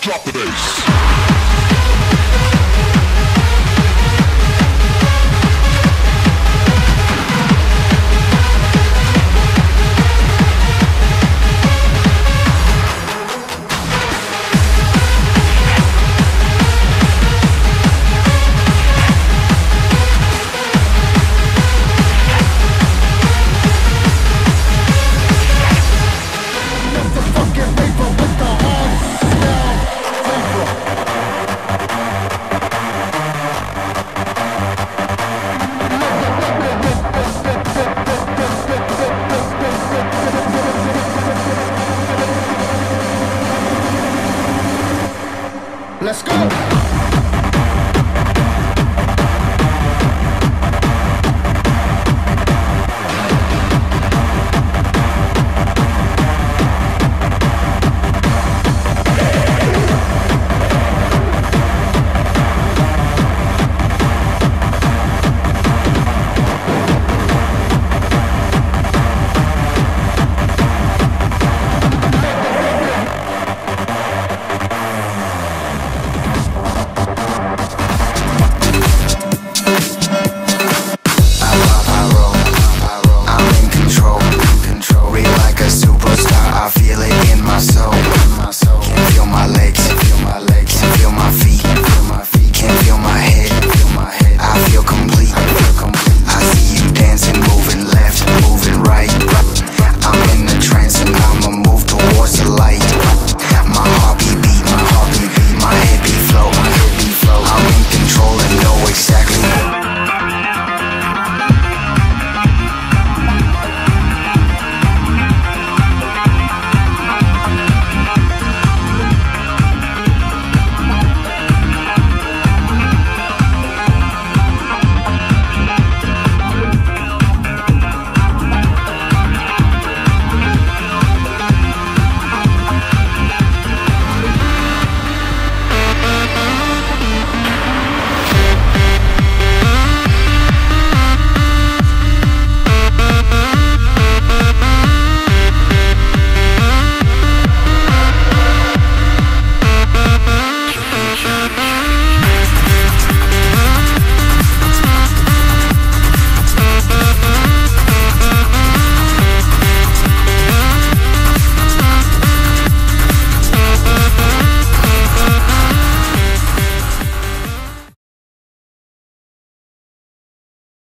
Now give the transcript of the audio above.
Drop the bass. Let's go.